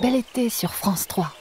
Bel été sur France 3.